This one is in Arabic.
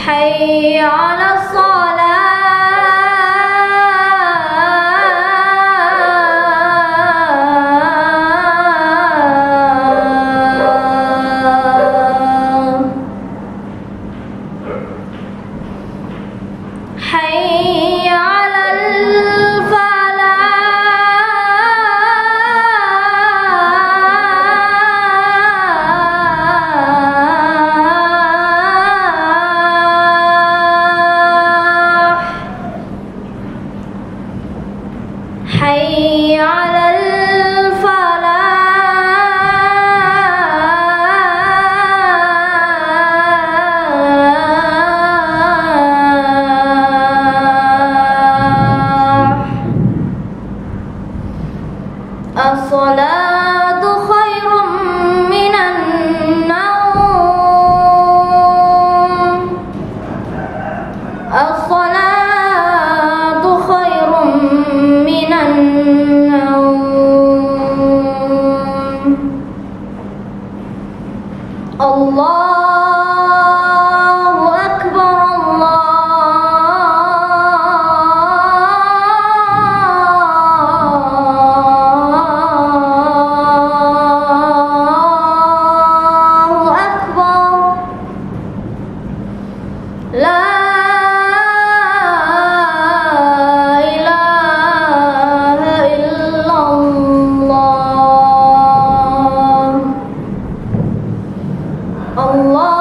حي على الصلاة. الصلاة خير من النوم. الصلاة خير من النوم. الله Allah